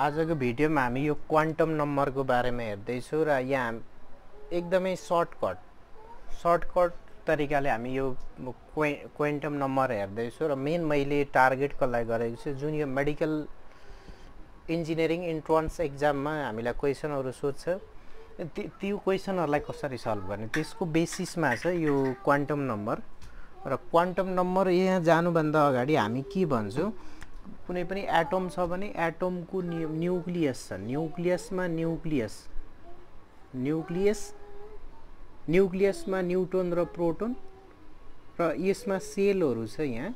आजको भिडियोमा हामी यो क्वान्टम नम्बरको बारेमा हेर्दैछौँ र यहाँ एकदमै सर्टकट सर्टकट तरिकाले हामी यो क्वे क्वान्टम नम्बर हेर्दैछौँ र मेन मैले टार्गेटको लागि गरेको छु जुन यो मेडिकल इन्जिनियरिङ इन्ट्रान्स एक्जाममा हामीलाई क्वेसनहरू सोध्छ। ती त्यो क्वेसनहरूलाई कसरी सल्भ गर्ने? त्यसको बेसिसमा छ यो क्वान्टम नम्बर र क्वान्टम नम्बर यहाँ जानुभन्दा अगाडि हामी के भन्छौँ? पनि एटम छ भने एटमको न्यु न्युक्लियस छ। न्युक्लियसमा न्युक्लियस न्युक्लियस न्युक्लियसमा न्युट्रोन र प्रोटोन यहाँ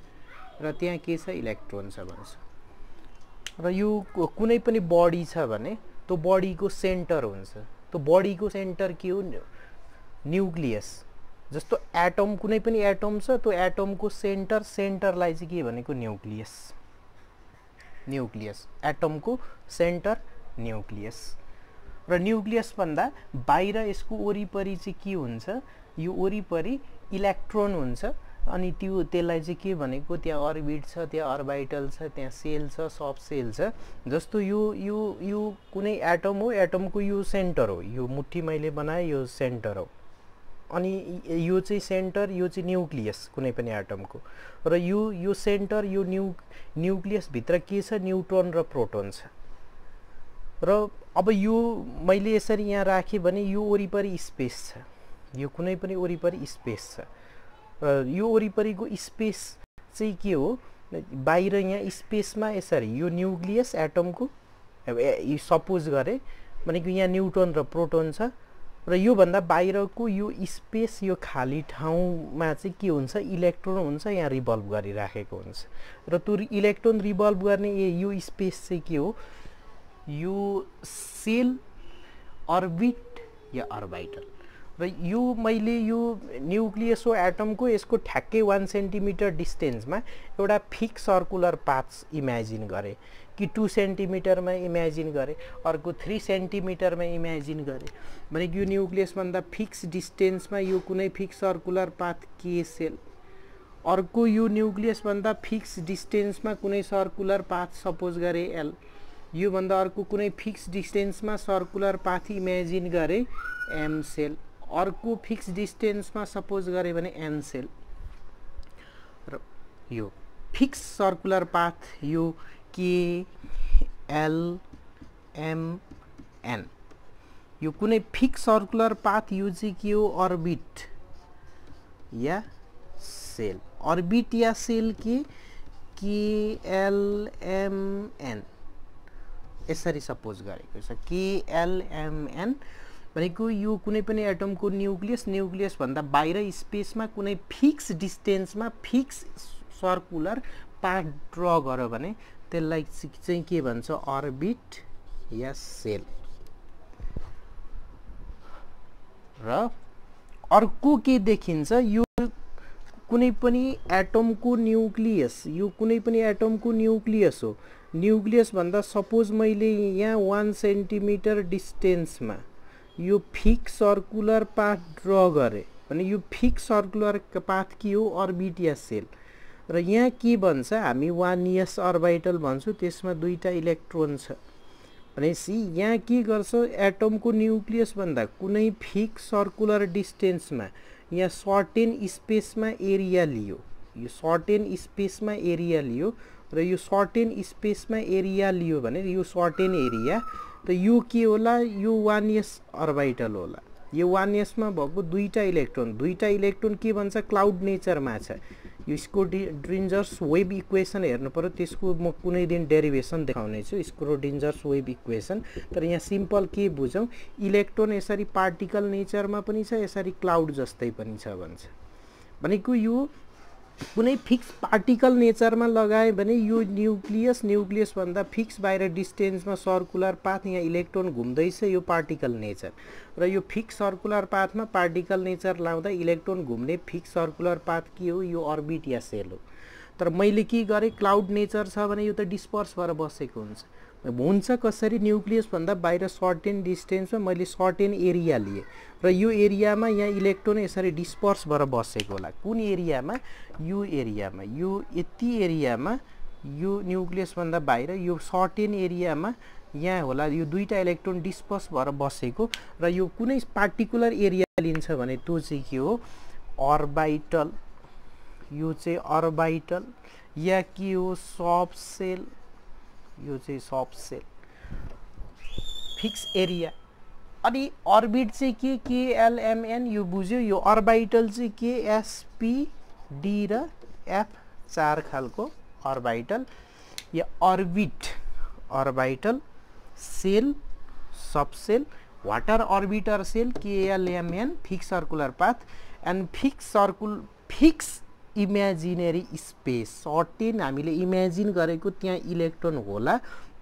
र के इलेक्ट्रोन छ बडी छ भने त्यो बडीको सेन्टर हुन्छ। त्यो बडीको सेन्टर के हो? न्युक्लियस जस्तो एटम पनि एटम छ, त्यो एटमको सेन्टर सेन्टरलाई चाहिँ के भनेको? न्युक्लियस एटमको सेन्टर न्युक्लियस। र न्युक्लियसभन्दा बाहिर यसको वरिपरि चाहिँ के यो वरिपरि इलेक्ट्रोन हुन्छ, अनि त्यो त्यसलाई चाहिँ के भनेको, त्यहाँ अर्बिट छ, त्यहाँ अर्बाइटल छ, त्यहाँ सेल छ, सब सेल छ, जस्तो यो यो यो कुनै एटम हो, एटमको यो हो, यो मुठी मैले बनाएँ, यो सेन्टर हो। अनि यो चाहिँ सेन्टर यो चाहिँ न्युक्लियस कुनै पनि एटमको। र यो यो सेन्टर यो न्यु न्युक्लियसभित्र के छ? न्युट्रोन र प्रोटोन छ। र अब यो मैले यसरी यहाँ राखेँ भने यो वरिपरि स्पेस छ। यो कुनै पनि वरिपरि स्पेस छ। र यो वरिपरिको स्पेस चाहिँ के हो? बाहिर यहाँ स्पेसमा यसरी यो न्युक्लियस एटमको सपोज गरेँ भनेको यहाँ न्युट्रोन र प्रोटोन छ। र योभन्दा बाहिरको यो स्पेस यो खाली ठाउँमा चाहिँ के हुन्छ? इलेक्ट्रोन हुन्छ यहाँ रिभल्भ गरिराखेको हुन्छ। र त्यो इलेक्ट्रोन रिभल्भ गर्ने यो स्पेस चाहिँ के हो? यो सेल अर्बिट या अर्बाइटल। र यो मैले यो न्युक्लियस एटमको यसको ठ्याक्कै वान सेन्टिमिटर डिस्टेन्समा एउटा फिक्स सर्कुलर पाथ्स इमेजिन गरेँ। कि टु में इमेजिन गरेँ अर्को थ्री सेन्टिमिटरमा इमेजिन गरेँ भनेको यो न्युक्लियसभन्दा फिक्स डिस्टेन्समा यो कुनै fix circular path K shell अर्को यो न्युक्लियसभन्दा फिक्स डिस्टेन्समा कुनै सर्कुलर पाथ सपोज़ गरेँ एल योभन्दा अर्को कुनै फिक्स डिस्टेन्समा सर्कुलर पाथ इमेजिन गरेँ एम सेल अर्को फिक्स डिस्टेन्समा सपोज़ गरेँ एन सेल यो फिक्स सर्कुलर पाथ यो के एल एमएन यो कुनै फिक्स सर्कुलर पाथ यो चाहिँ के हो अर्बिट या सेल अर्बिट या सेल के केएलएमएन यसरी सपोज गरेको छ। केएलएमएन भनेको यो कुनै पनि एटमको न्युक्लियस न्युक्लियसभन्दा बाहिर स्पेसमा कुनै फिक्स डिस्टेन्समा फिक्स सर्कुलर पाथ ड्र गर्यो भने त्यसलाई चाहिँ के भन्छ? अर्बिट या सेल र अर्को के देखिन्छ? यो कुनै पनि एटमको न्युक्लियस यो कुनै पनि एटमको न्युक्लियस हो। न्युक्लियसभन्दा सपोज मैले यहाँ वान सेन्टिमिटर डिस्टेन्समा यो फिक्स सर्कुलर पाथ ड्र गरेँ। भने यो फिक्स सर्कुलर पाथ के हो? अर्बिट या सेल र यहाँ के भन्छ हामी वान यस अर्बाइटल भन्छौँ त्यसमा दुईवटा इलेक्ट्रोन छ। भनेपछि यहाँ के गर्छ एटमको न्युक्लियसभन्दा कुनै फिक्स सर्कुलर डिस्टेन्समा यहाँ सर्टेन स्पेसमा एरिया लियो। यो सर्टेन स्पेसमा एरिया लियो र यो सर्टेन स्पेसमा एरिया लियो भने यो सर्टेन एरिया त यो के होला यो वान एस अर्बाइटल होला। यो वान एसमा भएको दुईवटा इलेक्ट्रोन। दुईवटा इलेक्ट्रोन के भन्छ? क्लाउड नेचरमा छ। यसको डि ड्रिन्जर्स वेब इक्वेसन हेर्नु पऱ्यो त्यसको म कुनै दिन डेरिभेसन देखाउने छु। Schrodinger's wave equation. तर यहाँ सिम्पल के बुझौँ? इलेक्ट्रोन यसरी पार्टिकल नेचरमा पनि छ यसरी क्लाउड जस्तै पनि छ भन्छ। भनेको यो कुनै फिक्स पार्टिकल नेचरमा लगायो भने यो न्युक्लियस न्युक्लियसभन्दा फिक्स बाहिर डिस्टेन्समा सर्कुलर पाथ यहाँ इलेक्ट्रोन घुम्दैछ यो पार्टिकल नेचर। र यो फिक्स सर्कुलर पाथमा पार्टिकल नेचर लाउँदा इलेक्ट्रोन घुम्ने फिक्स सर्कुलर पाथ के हो? यो अर्बिट या सेल हो। तर मैले के गरेँ? क्लाउड नेचर छ भने यो त डिस्पर्स भएर बसेको हुन्छ। हुन्छ कसरी? न्युक्लियसभन्दा बाहिर सर्टेन डिस्टेन्समा मैले सर्टेन एरिया लिएँ। र यो एरियामा यहाँ इलेक्ट्रोन यसरी डिस्पर्स भएर बसेको होला। कुन एरियामा यो एरियामा यो यति एरियामा यो न्युक्लियसभन्दा बाहिर यो सर्टेन एरियामा यहाँ होला। यो दुईवटा इलेक्ट्रोन डिस्पर्स भएर बसेको। र यो कुनै पार्टिकुलर एरिया लिन्छ भने त्यो चाहिँ के हो? अर्बाइटल यो अर्बाइटल या के सब सेल चाहिँ सब सेल, फिक्स एरिया। अनि अर्बिट चाहिँ के केएलएमएन यो बुझ्यो यो अर्बाइटल चाहिँ के एसपिडी र, एफ़, चार खालको अर्बाइटल या orbit orbital shell subshell water orbiter shell KLMN fix circular path and fix circle, fix imaginary space certain हामीले इमेजिन गरेको त्यहाँ इलेक्ट्रोन होला।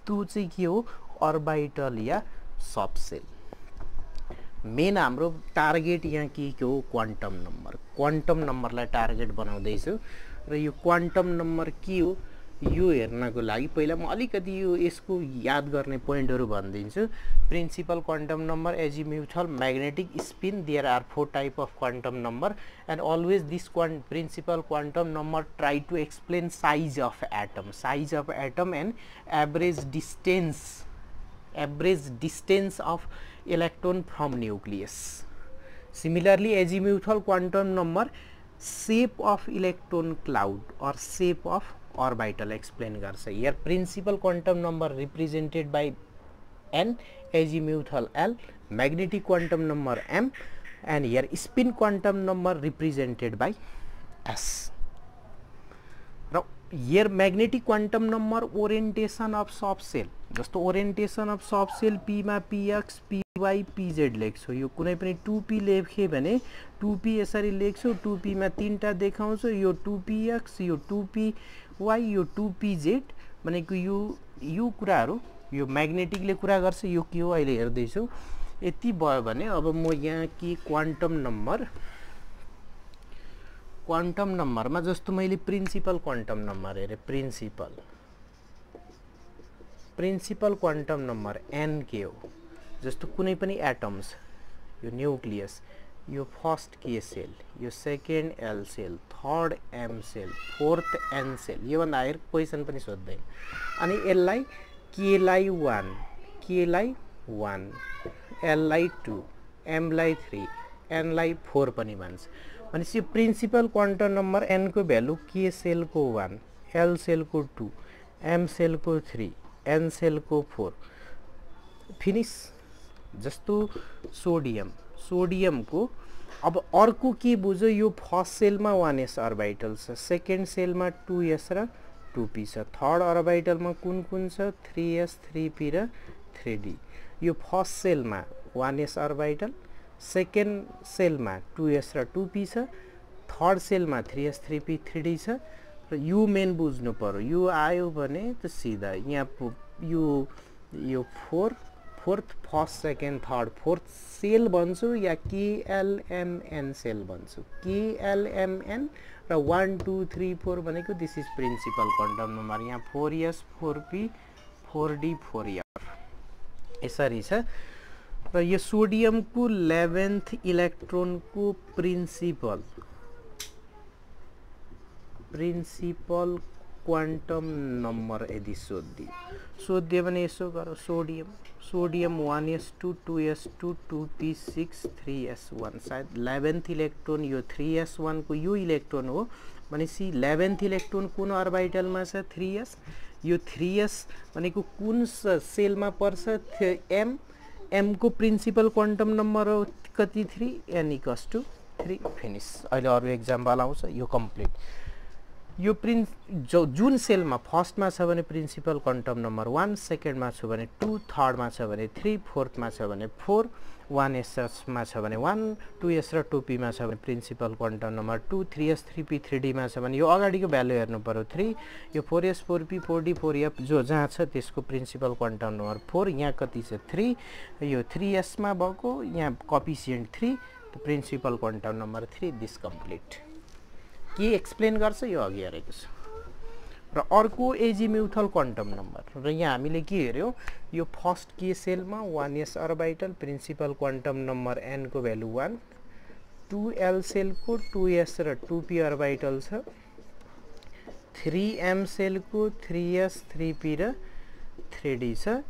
त्यो चाहिँ के हो? अर्बाइटल या सबसेल मेन हाम्रो टार्गेट यहाँ के के हो? क्वान्टम नम्बर क्वान्टम नम्बरलाई टार्गेट बनाउँदैछु। र यो क्वान्टम नम्बर के हो? यो हेर्नको लागि पहिला म अलिकति यो यसको याद गर्ने पोइन्टहरू भनिदिन्छु principal quantum number azimuthal magnetic spin there are four type of quantum number and always this Kuan principal quantum number try to explain size of atom size of atom and average distance average distance of electron from nucleus. Similarly, azimuthal quantum number shape of electron cloud or shape of orbital explain गर्छ यहाँ principal quantum number represented by n azimuthal l magnetic quantum number m and here spin quantum number represented by s र here magnetic quantum number orientation of soft cell जस्तो orientation of soft cell p मा px py pz लेख्छौ यो कुनै पनि 2p लेखे भने 2p यसरी लेख्छौ 2p मा तिनटा देखाउँछौ यो 2px यो 2p वाइ यो टु पी भनेको यो यो कुराहरू यो म्याग्नेटिकले कुरा गर्छ यो के हो अहिले हेर्दैछु। यति भयो भने अब म यहाँ के क्वान्टम नम्बर क्वान्टम नम्बरमा जस्तो मैले प्रिन्सिपल क्वान्टम नम्बर हेरेँ principal. Principal quantum number n के हो? जस्तो कुनै पनि एटम्स यो न्युक्लियस। यो फर्स्ट के सेल यो second L shell third M shell fourth N shell योभन्दा हायर क्वेसन पनि सोध्दैन अनि यसलाई केलाई वान केलाई वान एललाई टू एमलाई थ्री एनलाई फोर पनि भन्छ भनेपछि यो प्रिन्सिपल क्वान्टम नम्बर एनको भ्यालु के सेलको वान एल सेलको टू एम सेलको थ्री एन सेलको फोर फिनिस जस्तो सोडियम सोडियमको। अब अर्को के बुझ्यो? यो फर्स्ट सेलमा वान एस अर्बाइटल छ सेकेन्ड सेलमा टु एस र टु पी छ। थर्ड अर्बाइटलमा कुन कुन छ? थ्री एस थ्री पी र थ्री डी। यो फर्स्ट सेलमा वान एस अर्बाइटल सेकेन्ड सेलमा टु एस र टु पी छ थर्ड सेलमा three S three P three D छ। र यो मेन बुझ्नु पऱ्यो यो आयो भने त सिधा यहाँ यो यो four fourth first second third fourth shell भन्छु या केएलएमएन सेल भन्छु केएलएमएन र वान टू थ्री फोर भनेको this is principal quantum number यहाँ four s four p four d four your यसरी छ। र यो सोडियमको इलेभेन्थ इलेक्ट्रोनको प्रिन्सिपल प्रिन्सिपल क्वान्टम नम्बर यदि सोधिदियो सोधिदियो भने यसो गर sodium. Sodium one s two two s two two p six three s one सायद इलेभेन्थ इलेक्ट्रोन यो थ्री एस वानको यो इलेक्ट्रोन हो। भनेपछि इलेभेन्थ इलेक्ट्रोन कुन अर्बाइटलमा छ? थ्री एस यो थ्री एस भनेको कुन सेलमा पर्छ? एम एमको प्रिन्सिपल क्वान्टम नम्बर हो कति? Three n equals to three finish अहिले अरू इक्जाम्पल आउँछ। यो कम्प्लिट यो प्रिन्स जो जुन सेलमा फर्स्टमा छ भने प्रिन्सिपल क्वान्टम नम्बर वान सेकेन्डमा छ भने टू थर्डमा छ भने थ्री फोर्थमा छ भने फोर वान एसएसमा छ भने वान टु एस र टु पीमा छ भने principal quantum number two three S three P three डीमा छ भने यो अगाडिको भ्यालु हेर्नु पऱ्यो थ्री यो four s four p four d four f जो जहाँ छ त्यसको प्रिन्सिपल क्वान्टम नम्बर फोर यहाँ कति छ थ्री यो थ्री एसमा भएको यहाँ coefficient three principal quantum number three this complete के एक्सप्लेन गर्छ यो अघि हेरेको छु। र अर्को एजिम्युथल क्वान्टम नम्बर र यहाँ हामीले के हेऱ्यौँ? यो फर्स्ट के सेलमा one s orbital principal quantum number Enco value one two L सेलको टु एस र टु पी अर्बाइटल छ थ्री एम सेलको थ्री एस थ्री पी र थ्री डी छ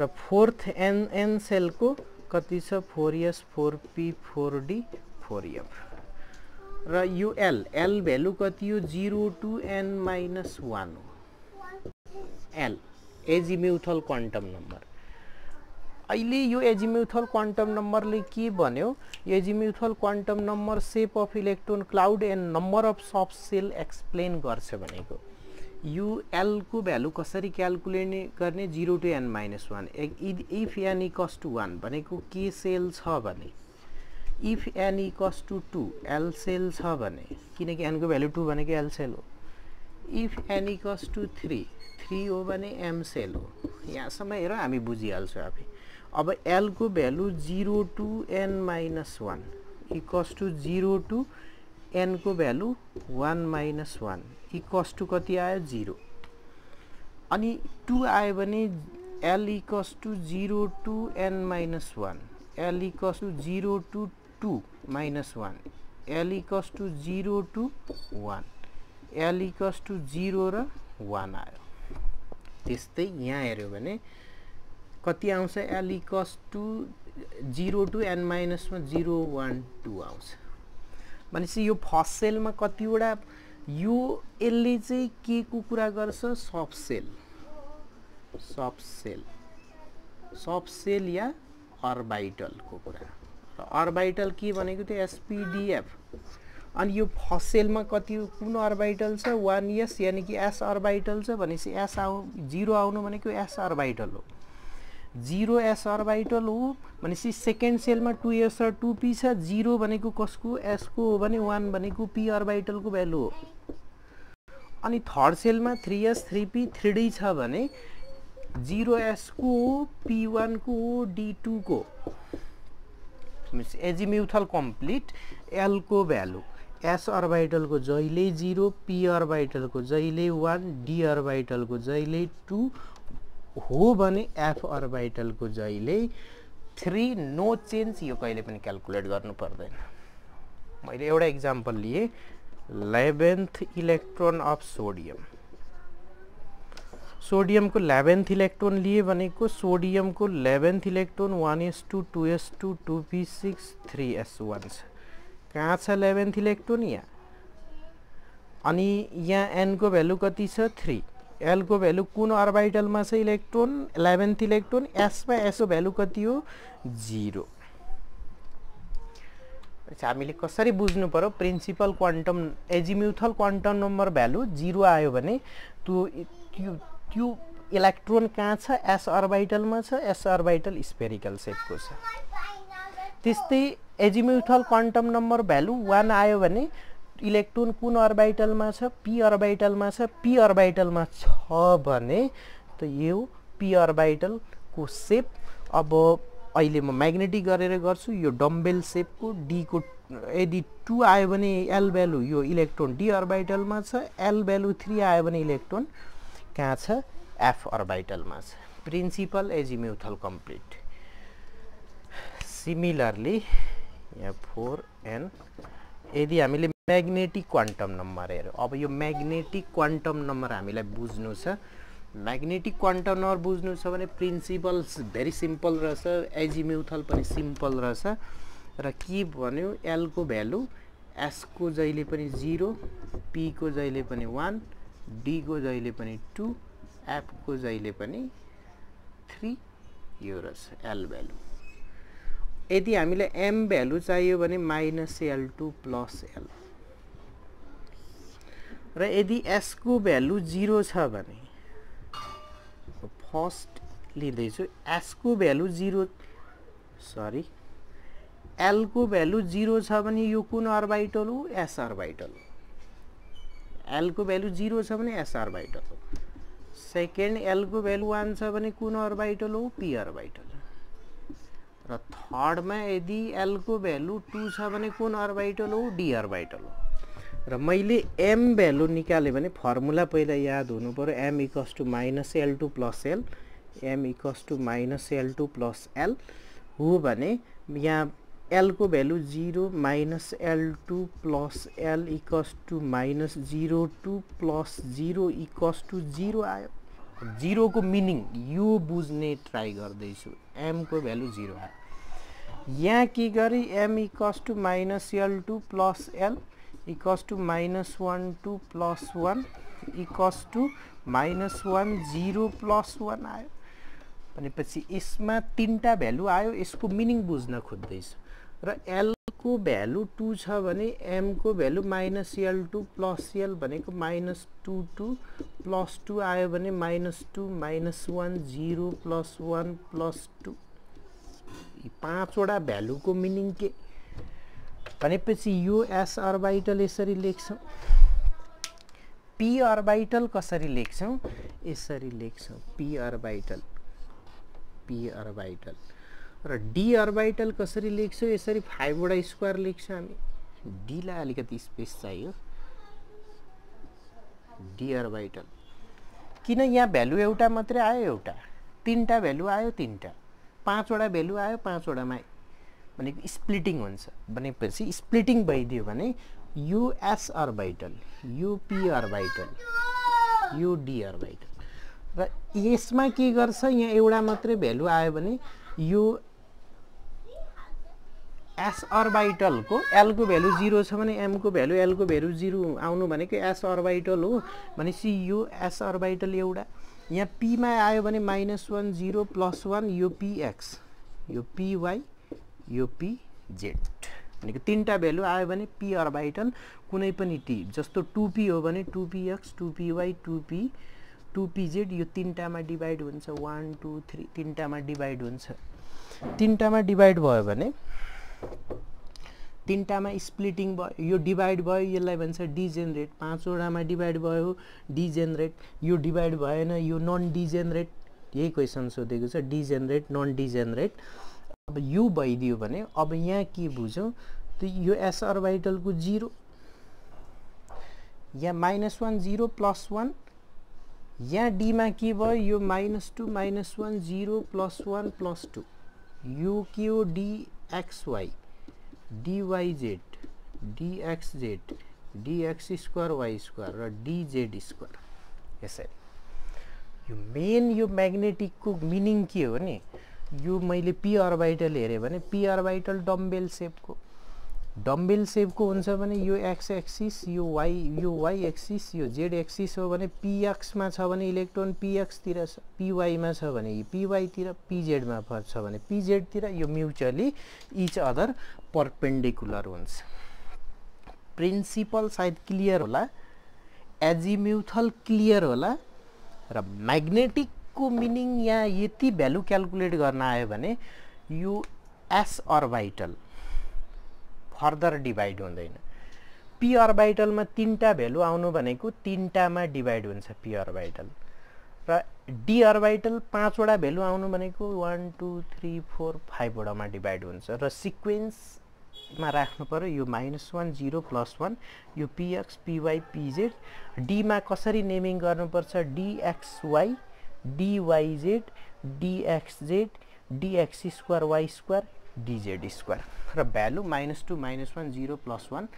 र फोर्थ एन एन सेलको कति छ? Four s four p four d four f र यो एल एल भ्यालु कति हो? Zero to n minus one हो। एल एजिम्युथल क्वान्टम नम्बर अहिले यो एजिम्युथल क्वान्टम नम्बरले के भन्यो? Azimuthal quantum number shape of electron cloud and number of subshell explain गर्छ भनेको। यो एलको भ्यालु कसरी क्यालकुलेट गर्ने? Zero to n minus one if n equals to one भनेको के सेल छ भने? If n equals to two L shell छ भने किनकि एनको भ्यालु टू भनेको एल सेल हो। If n equals to three three हो भने एम सेल हो। यहाँसम्म हेर हामी बुझिहाल्छौँ आफै। अब एलको value zero to n minus one equals to zero to Enco value one minus one equals to कति आयो? जिरो अनि टु आयो भने l equals to zero to n minus one l equals to zero to two minus one l equals to zero to one l equals to zero र one आयो। त्यस्तै यहाँ हेऱ्यो भने कति आउँछ? L equals to zero to n माइनसमा zero one two आउँछ। भनेपछि यो फर्स्ट सेलमा कतिवटा यो यसले चाहिँ के को कुरा गर्छ? Subshell subshell subshell या अर्बाइटलको कुरा। अर्बाइटल के भनेको थियो एसपिडिएफ अनि यो फर्स्ट सेलमा कति कुन अर्बाइटल छ? वान एस यानि कि एस अर्बाइटल छ भनेपछि एस आउ जिरो आउनु भनेको एस अर्बाइटल हो। जिरो एस अर्बाइटल हो भनेपछि सेकेन्ड सेलमा टु एस र टु पी छ। जिरो भनेको कसको? एसको हो भने वान भनेको पी अर्बाइटलको भ्यालु हो। अनि थर्ड सेलमा three S three P three D छ भने जिरो एसको हो पी वानको हो डी टूको मिन्स एजिम्युथल कम्प्लिट एलको भ्यालु एस अर्बाइटलको जहिले जिरो पी अर्बाइटलको जहिले वान डी अर्बाइटलको जहिले टू हो भने एफ अर्बाइटलको जहिले थ्री नो चेन्ज यो कहिले पनि क्यालकुलेट गर्नु पर्दैन। मैले एउटा इक्जाम्पल लिएँ। लेभेन्थ इलेक्ट्रोन अफ सोडियम सोडियमको इलेभेन्थ इलेक्ट्रोन लिए भनेको सोडियमको eleventh electron one s two two s two two p six three s one छ। कहाँ छ इलेभेन्थ इलेक्ट्रोन यहाँ? अनि यहाँ एनको भ्यालु कति छ? थ्री। एलको भ्यालु कुन अर्बाइटलमा छ इलेक्ट्रोन? Eleventh electron. एसमा एसको भ्यालु कति हो? जिरो। हामीले कसरी बुझ्नु पऱ्यो principal quantum azimuthal quantum number value zero आयो भने त्यो त्यो इलेक्ट्रोन कहाँ छ? एस अर्बाइटलमा छ एस अर्बाइटल स्पेरिकल सेपको छ। त्यस्तै azimuthal quantum number value one आयो भने इलेक्ट्रोन कुन अर्बाइटलमा छ? पी अर्बाइटलमा छ। पी अर्बाइटलमा छ भने त यो पी अर्बाइटलको सेप अब अहिले म म्याग्नेटिक गरेर गर्छु। यो डम्बेल सेपको डीको यदि टु आयो भने एल भ्यालु यो इलेक्ट्रोन डी अर्बाइटलमा छ। एल भ्यालु थ्री आयो भने इलेक्ट्रोन कहाँ छ? एफ अर्बाइटलमा छ। प्रिन्सिपल एजिम्युथल कम्प्लिट सिमिलरली यहाँ फोर एन यदि हामीले म्याग्नेटिक क्वान्टम नम्बर हेऱ्यौँ अब यो म्याग्नेटिक क्वान्टम नम्बर हामीलाई बुझ्नु छ। म्याग्नेटिक क्वान्टम नम्बर बुझ्नु छ भने प्रिन्सिपल्स भेरी सिम्पल रहेछ एजिम्युथल पनि सिम्पल रहेछ। र के भन्यो? एलको भ्यालु एसको जहिले पनि जिरो पीको जहिले पनि वान डीको जहिले पनि टू एफको जहिले पनि थ्री यो रहेछ एल भ्यालु यदि हामीलाई एम भ्यालु चाहियो भने minus l to plus l र यदि एसको भ्यालु जिरो छ भने फर्स्ट लिँदैछु एसको भ्यालु जिरो सरी एलको भ्यालु जिरो छ भने यो कुन अर्बाइटल हो एस अर्बाइटल हो एलको भ्यालु जिरो छ भने एस अर्बाइटल हो। सेकेन्ड एलको भ्यालु वान छ भने कुन अर्बाइटल हो पी अर्बाइटल र थर्डमा यदि एलको भ्यालु टू छ भने कुन अर्बाइटल हो डी अर्बाइटल हो र मैले एम भ्यालु निकालेँ भने फर्मुला पहिला याद हुनु पऱ्यो m equals to minus l to plus l m equals to minus l to plus l हो भने यहाँ एलको value zero minus l to plus l equals to minus zero to plus zero equals to zero आयो। जिरोको meaning यो बुझ्ने try गर्दैछु। एमको value zero आयो। यहाँ के गरेँ m equals to minus l to plus l equals to minus one to plus one equals to minus one zero plus one आयो। भनेपछि यसमा तिनवटा भ्यालु आयो यसको मिनिङ बुझ्न खोज्दैछु। र एलको भ्यालु टू छ भने एमको value minus l to plus l भनेको minus two to plus two आयो भने minus two minus one zero plus one plus two पाँचवटा भ्यालुको मिनिङ के? भनेपछि यो एस अर्बाइटल यसरी लेख्छौँ। पी अर्बाइटल कसरी लेख्छौँ? यसरी लेख्छौँ। पी अर्बाइटल पी अर्बाइटल र डी अर्बाइटल कसरी लेख्छौँ? यसरी फाइभवटा स्क्वायर लेख्छौँ हामी। डीलाई अलिकति स्पेस चाहियो। डी अर्बाइटल किन यहाँ भ्यालु एउटा मात्रै आयो एउटा? तिनवटा भ्यालु आयो तिनवटा। पाँचवटा भ्यालु आयो पाँचवटामा भनेको स्प्लिटिङ हुन्छ। भनेपछि स्प्लिटिङ भइदियो भने यो एस अर्बाइटल यो पी अर्बाइटल यो डी अर्बाइटल र यसमा के गर्छ? यहाँ एउटा मात्रै भ्यालु आयो भने यो एस अर्बाइटलको एलको भ्यालु जिरो छ भने एमको भ्यालु एलको भ्यालु जिरो आउनु भनेको एस अर्बाइटल हो भनेपछि यो एस अर्बाइटल एउटा। यहाँ पीमा आयो भने minus one zero plus one यो पिएक्स यो पिवाई यो पिजेड भनेको तिनवटा भ्यालु आयो भने पी अर्बाइटल कुनै पनि टी जस्तो टु पी हो भने two p x two p y two p two p z यो तिनवटामा डिभाइड हुन्छ वान टू थ्री तिनवटामा डिभाइड हुन्छ। तिनवटामा डिभाइड भयो भने तिनवटामा स्प्लिटिङ भयो यो डिभाइड भयो यसलाई भन्छ डिजेनरेट। पाँचवटामा डिभाइड भयो डिजेनरेट। यो डिभाइड भएन यो नन डिजेनरेट यही क्वेसन सोधेको छ डिजेनरेट नन डिजेनरेट अब यो भइदियो भने अब यहाँ के बुझौँ त यो एस अर्बाइटलको जिरो यहाँ minus one zero plus one. यहाँ डीमा के भयो यो minus two minus one zero plus one plus two. यो के हो D X Y D Y Z D X Z D X square Y square र डिजेड स्क्वायर यसरी यो मेन यो म्याग्नेटिकको मिनिङ के हो नि यो मैले पी अर्बाइटल हेरेँ भने पी अर्बाइटल डम्बेल सेपको डम्बेल सेपको हुन्छ भने यो एक्स एक्सिस यो वाइ यो वाइ एक्सिस यो जेड एक्सिस हो भने पिएक्समा छ भने इलेक्ट्रोन पिएक्सतिर छ पिवाईमा छ भने पिवाईतिर पिजेडमा छ भने पिजेडतिर यो म्युचुअली इच अदर पर्पेन्डिकुलर हुन्छ। प्रिन्सिपल सायद क्लियर होला एजिम्युथल क्लियर होला र म्याग्नेटिकको मिनिङ यहाँ यति भ्यालु क्यालकुलेट गर्न आयो भने यो एस अर्बाइटल फर्दर डिभाइड हुँदैन। पी अर्बाइटलमा तिनवटा भेल्यु आउनु भनेको तिनवटामा डिभाइड हुन्छ पी अर्बाइटल र डी अर्बाइटल पाँचवटा भेल्यु आउनु भनेको वान टू थ्री फोर फाइभवटामा डिभाइड हुन्छ। र सिक्वेन्समा राख्नु पऱ्यो यो minus one zero plus one यो p x p y p z डीमा कसरी नेमिङ गर्नुपर्छ? D xy d yz d xz d x square y square d z square र value minus two minus one zero plus one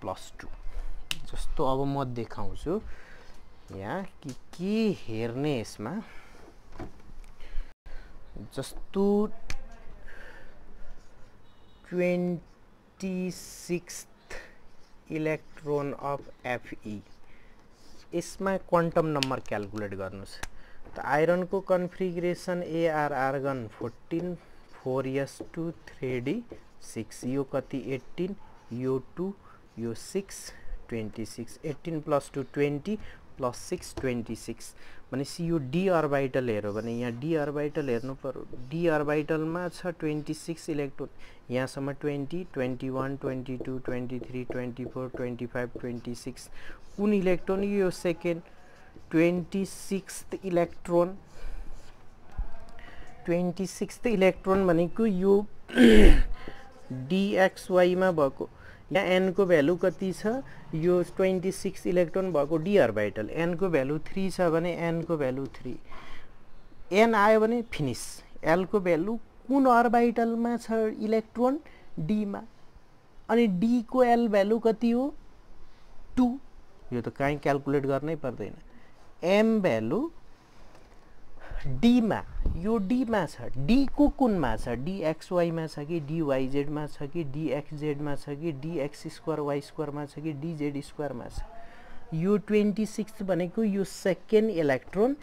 plus two जस्तो अब म देखाउँछु यहाँ कि के हेर्ने यसमा जस्तो twenty six electron of Fe यसमा क्वान्टम नम्बर क्यालकुलेट गर्नुहोस्। त आइरनको configuration Ar argon fourteen four s two three d six यो कति एट्टिन यो टू यो six twenty six eighteen plus two twenty plus six twenty six भनेपछि यो D orbital हेऱ्यो भने यहाँ डी अर्बाइटल हेर्नु पऱ्यो डी अर्बाइटलमा छ ट्वेन्टी सिक्स इलेक्ट्रोन यहाँसम्म twenty twenty one twenty two twenty three twenty four twenty five twenty six कुन इलेक्ट्रोन यो second twenty six electron twenty six electron भनेको यो डिएक्सवाईमा भएको। यहाँ एनको भ्यालु कति छ? यो ट्वेन्टी सिक्स इलेक्ट्रोन भएको डी अर्बाइटल एनको भ्यालु थ्री छ भने एनको भ्यालु थ्री एन आयो भने फिनिस एलको भ्यालु कुन अर्बाइटलमा छ इलेक्ट्रोन? डीमा अनि डीको एल भ्यालु कति हो? टु यो त कहीँ क्यालकुलेट गर्नै पर्दैन। एम भ्यालु डीमा यो डीमा छ डीको कुनमा छ? डिएक्सवाईमा छ कि डिवाइजेडमा छ कि डिएक्सजेडमा छ कि डिएक्स स्क्वायर वाइ स्क्वायरमा छ कि डिजेड स्क्वायरमा छ? यो ट्वेन्टी सिक्स भनेको यो सेकेन्ड इलेक्ट्रोन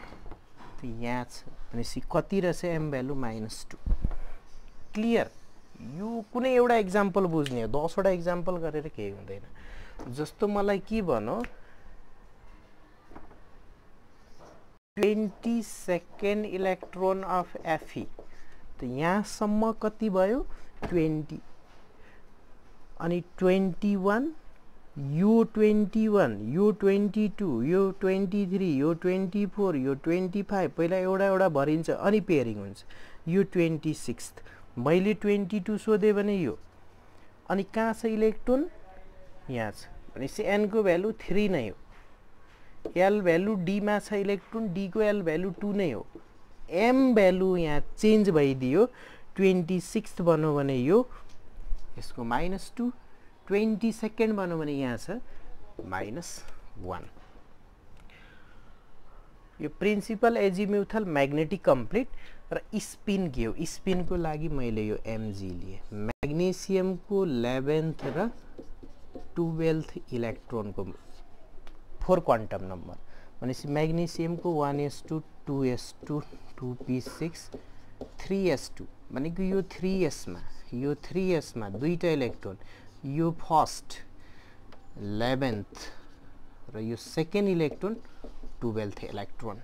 यहाँ छ। भनेपछि कति रहेछ M value minus two clear यो कुनै एउटा इक्जाम्पल बुझ्ने हो। दसवटा इक्जाम्पल गरेर केही हुँदैन। जस्तो मलाई के भनौँ twenty second electron of Fe त यहाँसम्म कति भयो? ट्वेन्टी। अनि ट्वेन्टी वान यो ट्वेन्टी वान यो ट्वेन्टी टू यो ट्वेन्टी थ्री यो ट्वेन्टी फोर यो ट्वेन्टी फाइभ पहिला एउटा एउटा भरिन्छ अनि पेयरिङ हुन्छ। यो ट्वेन्टी सिक्स मैले ट्वेन्टी टू सोधेँ भने यो। अनि कहाँ छ इलेक्ट्रोन? यहाँ छ। भनेपछि एनको भ्यालु थ्री नै हो। एल भ्यालु डीमा छ इलेक्ट्रोन डीको एल भ्यालु टू नै हो। एम भ्यालु यहाँ चेन्ज भइदियो ट्वेन्टी सिक्स भनौँ भने यो यसको माइनस टू ट्वेन्टी सेकेन्ड भनौँ भने यहाँ छ माइनस वान यो प्रिन्सिपल एजिम्युथल म्याग्नेटिक कम्प्लिट र स्पिन के हो स्पिनको लागि मैले यो एमजी लिएँ। म्याग्नेसियमको इलेभेन्थ र टुवेल्थ इलेक्ट्रोनको फोर क्वान्टम नम्बर। भनेपछि म्याग्नेसियमको one S two two S two two P six three S two भनेको यो थ्री एसमा यो थ्री एसमा दुईवटा इलेक्ट्रोन यो फर्स्ट इलेभेन्थ र यो सेकेन्ड इलेक्ट्रोन टुवेल्थ इलेक्ट्रोन।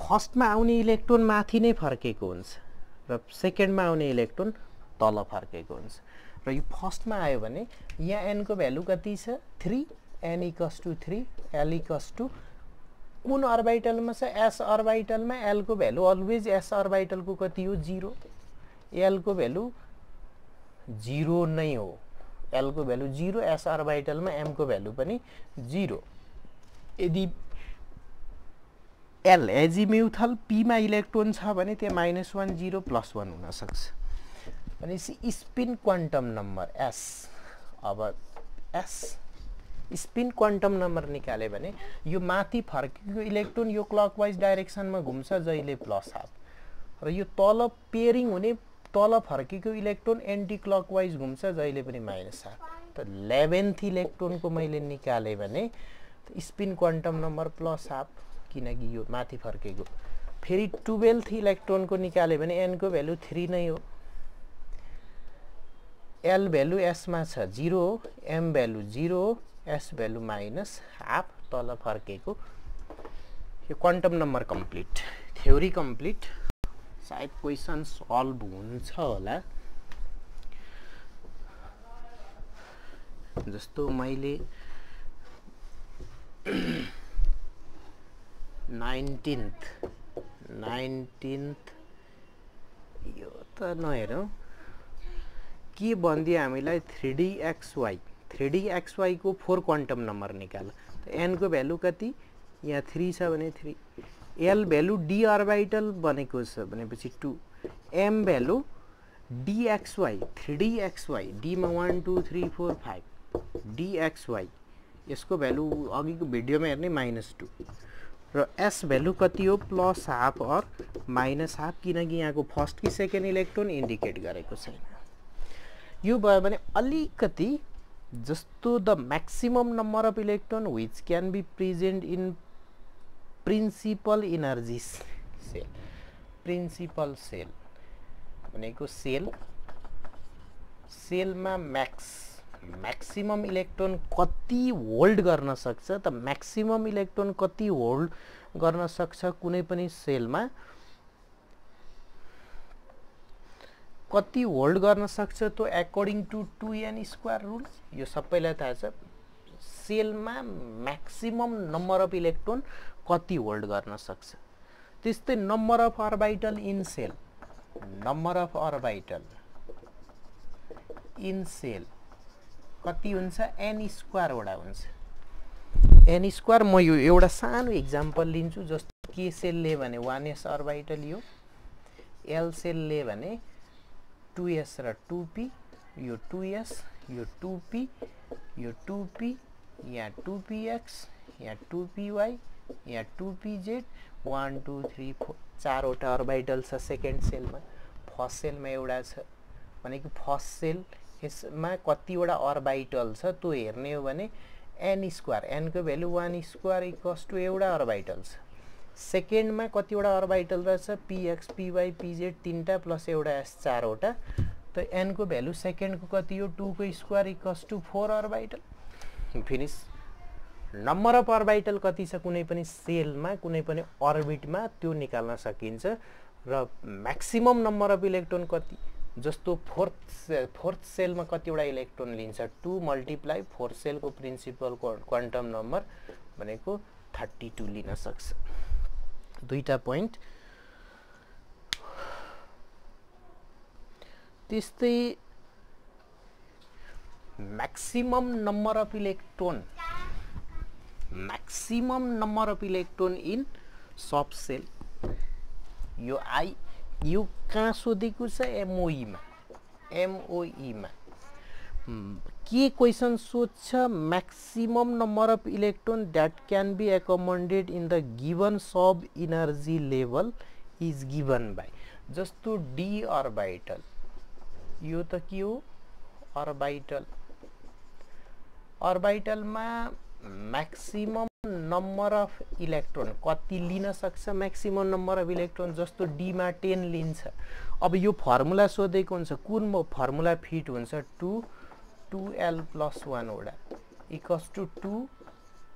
फर्स्टमा आउने इलेक्ट्रोन माथि नै फर्केको हुन्छ र सेकेन्डमा आउने इलेक्ट्रोन तल फर्केको हुन्छ। र यो फर्स्टमा आयो भने यहाँ एनको भ्यालु कति छ? Three N equals to three L equals to कुन अर्बाइटलमा छ? एस अर्बाइटलमा एलको भ्यालु अलवेज एस अर्बाइटलको कति हो? जिरो एलको भ्यालु जिरो नै हो। एलको भ्यालु जिरो एस अर्बाइटलमा एमको भ्यालु पनि जिरो यदि एल एजिम्युथल पीमा इलेक्ट्रोन छ भने त्यो minus one zero plus one हुनसक्छ भनेपछि स्पिन क्वान्टम नम्बर एस अब एस स्पिन क्वान्टम नम्बर निकाल्यो भने यो माथि फर्केको इलेक्ट्रोन यो क्लकवाइज डाइरेक्सनमा घुम्छ जहिले प्लस हाफ र यो तल पेयरिङ हुने तल फर्केको इलेक्ट्रोन एन्टी क्लकवाइज घुम्छ जहिले पनि माइनस हाफ त इलेभेन्थ इलेक्ट्रोनको मैले निकालेँ भने spin quantum number plus half किनकि यो माथि फर्केको। फेरि टुवेल्थ इलेक्ट्रोनको निकाल्यो भने एनको भ्यालु थ्री नै हो। एल भ्यालु एसमा छ जिरो हो एम भ्यालु जिरो हो एस भ्यालु माइनस हाफ तल फर्केको यो quantum number complete theory complete सायद क्वेसन सल्भ हुन्छ होला। जस्तो मैले नाइन्टिन्थ नाइन्टिन्थ यो त नहेरौँ। के भनिदियो हामीलाई three D XY three D एक्सवाईको four quantum number निकाल। एनको भ्यालु कति यहाँ थ्री छ भने three L value D orbital भनेपछि two M value DXY three D XY डीमा one two three four five DXY यसको भ्यालु अघिको भिडियोमा हेर्ने माइनस टू र एस कति हो plus half or minus half किनकि यहाँको फ़र्स्ट कि सेकेन्ड इलेक्ट्रोन इन्डिकेट गरेको छैन यो भयो भने अलिकति जस्तो the maximum number of electron which can be present in principal energies shell. Principal shell भनेको सेल। सेलमा म्याक्स म्याक्सिमम इलेक्ट्रोन कति होल्ड गर्न सक्छ त म्याक्सिमम इलेक्ट्रोन कति होल्ड गर्न सक्छ कुनै पनि सेलमा कति होल्ड गर्न सक्छ त्यो according to to N square rule यो सबैलाई थाहा छ। सेलमा म्याक्सिमम नम्बर अफ इलेक्ट्रोन कति होल्ड गर्न सक्छ? त्यस्तै number of orbital in shell number of orbital in shell कति हुन्छ? एन स्क्वायरवटा हुन्छ। एन स्क्वायर म यो एउटा सानो इक्जाम्पल लिन्छु जस्तो के सेलले भने वान एस अर्बाइटल यो एल सेलले भने टु एस र टु पी यो टु एस यो टु पी यो टु पी यहाँ टु पिएक्स यहाँ पिवाई यहाँ two PZ one two three four चारवटा अर्बाइटल छ सेकेन्ड सेलमा। फर्स्ट सेलमा एउटा छ। भनेको फर्स्ट सेल यसमा कतिवटा अर्बाइटल छ त्यो हेर्ने हो भने an square. Enco value one square equals to एउटा अर्बाइटल छ। सेकेन्डमा कतिवटा अर्बाइटल रहेछ? P X P Y P Z तिनवटा प्लस एउटा एस चारवटा। त एनको भ्यालु सेकेन्डको कति हो? टूको square equals to four orbital finish number of orbital कति छ कुनै पनि सेलमा कुनै पनि अर्बिटमा त्यो निकाल्न सकिन्छ। र म्याक्सिमम नम्बर अफ इलेक्ट्रोन कति? जस्तो फोर्थ फोर्थ सेलमा कतिवटा इलेक्ट्रोन लिन्छ? टु मल्टिप्लाई फोर्थ सेलको प्रिन्सिपल क्वान्टम नम्बर भनेको थर्टी टू लिन सक्छ। दुईवटा पोइन्ट त्यस्तै maximum number of electron maximum number of electron in sub shell यो आई यो कहाँ सोधेको छ? एमओईमा एमओईमा के क्वेसन सोध्छ maximum number of electron that can be accommodated in the given sub energy level is given by जस्तो डी अर्बाइटल यो त के हो? अर्बाइटल अर्बाइटलमा म्याक्सिमम नम्बर अफ इलेक्ट्रोन कति लिन सक्छ म्याक्सिमम नम्बर अफ इलेक्ट्रोन जस्तो डीमा टेन लिन्छ। अब यो फर्मुला सोधेको हुन्छ। कुन फर्मुला फिट हुन्छ? टु टु एल प्लस वानवटा इक्वस टु टु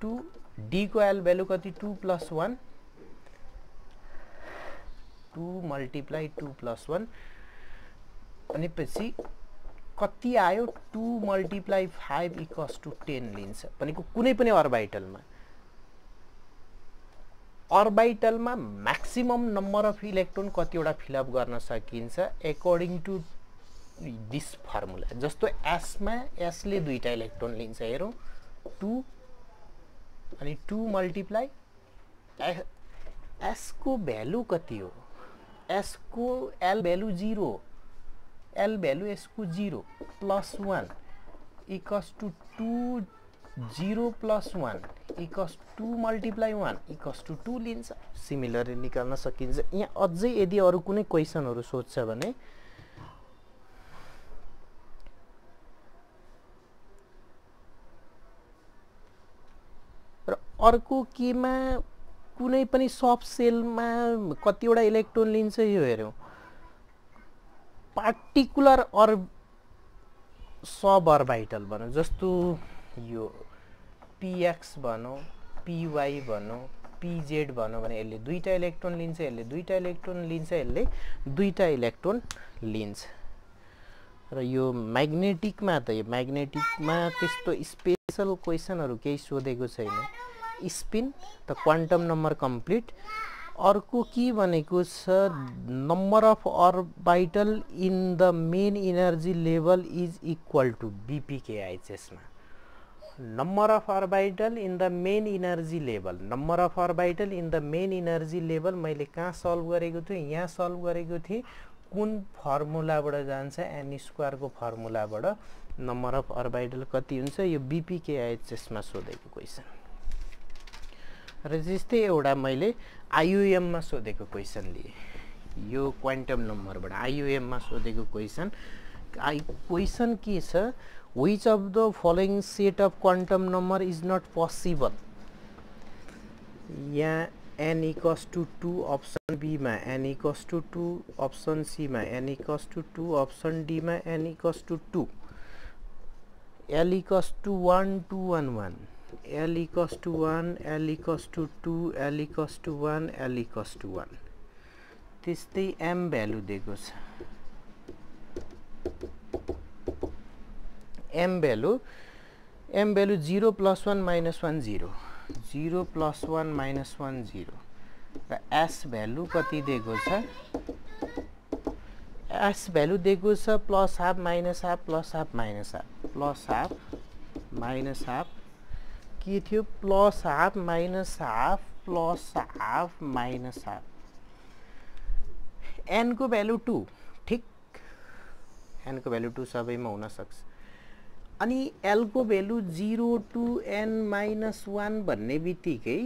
टु डीको एल भ्यालु कति? Two plus one two multiply two plus one भनेपछि कति आयो? Two multiply five equals to ten लिन्छ। भनेको कुनै पनि अर्बाइटलमा। अर्बाइटलमा म्याक्सिमम नम्बर अफ इलेक्ट्रोन कतिवटा फिलअप गर्न सकिन्छ। एकर्डिङ टु दिस फर्मुला जस्तो एसमा एसले दुईवटा इलेक्ट्रोन लिन्छ हेरौँ टु अनि टु मल्टिप्लाई एसको भ्यालु कति हो एसको L value zero L value यसको zero plus one equals to two zero plus one equals to multiply one equals to two लिन्छ similarly निकाल्न सकिन्छ यहाँ अझै यदि अरू कुनै क्वेसनहरू सोध्छ भने र अर्को केमा कुनै पनि सफ्ट सेलमा कतिवटा इलेक्ट्रोन लिन्छ यो हेऱ्यौँ। पार्टिकुलर अर सब अर्बाइटल भनौँ जस्तो यो पिएक्स भनौँ पिवाई भनौँ पिजेड भनौँ भने यसले दुईवटा इलेक्ट्रोन लिन्छ यसले दुईवटा इलेक्ट्रोन लिन्छ यसले दुईवटा इलेक्ट्रोन लिन्छ र यो म्याग्नेटिकमा त यो म्याग्नेटिकमा त्यस्तो स्पेसल क्वेसनहरू केही सोधेको छैन। स्पिन त क्वान्टम नम्बर कम्प्लिट। अर्को के भनेको छ number of orbital in the main energy level is equal to बिपिकेआइचएसमा। Number of orbital in the main energy level number of orbital in the main energy level मैले कहाँ solve गरेको थिएँ? यहाँ solve गरेको थिएँ कुन फर्मुलाबाट जान्छ? एन स्क्वायरको फर्मुलाबाट। नम्बर अफ अर्बाइटल कति हुन्छ? यो बिपिकेआइचएसमा सोधेको क्वेसन। र त्यस्तै एउटा मैले आइयुएममा सोधेको क्वेसन लिएँ। यो क्वान्टम नम्बरबाट आइयुएममा सोधेको क्वेसन आई क्वेसन के छ? Which of the following set of quantum number is not possible यहाँ N equals to two option बीमा N equals to two option Seema N equals to two option डीमा N equals to two L equals to one two one one L equals to 1, L equals to 2, L equals to 1, L equals to 1 त्यस्तै am value दिएको छ। M value M value zero plus one minus one zero zero plus one minus one zero र S value कति दिएको छ? S value दिएको छ plus half minus half plus half minus half plus half minus half के थियो plus half minus half plus half minus half Enco value two ठिक? एनको भ्यालु टू सबैमा हुनसक्छ अनि एलको value zero to N minus one भन्ने बित्तिकै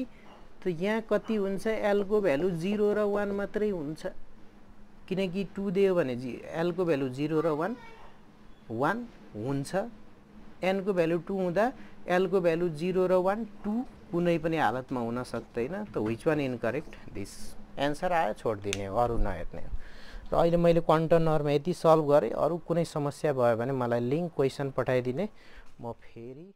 त यहाँ कति हुन्छ? एलको भ्यालु जिरो र वान मात्रै हुन्छ। किनकि टु दियो भने जि एलको भ्यालु जिरो र वान वान हुन्छ। एनको भ्यालु टू हुँदा एलको भ्यालु जिरो र वान टू कुनै पनि हालतमा हुन सक्दैन। त which one incorrect this answer आयो छोडिदिने हो अरू नहेर्ने हो। र अहिले मैले कन्टनरमा यति सल्भ गरेँ अरू कुनै समस्या भयो भने मलाई लिङ्क क्वेसन पठाइदिने। म फेरि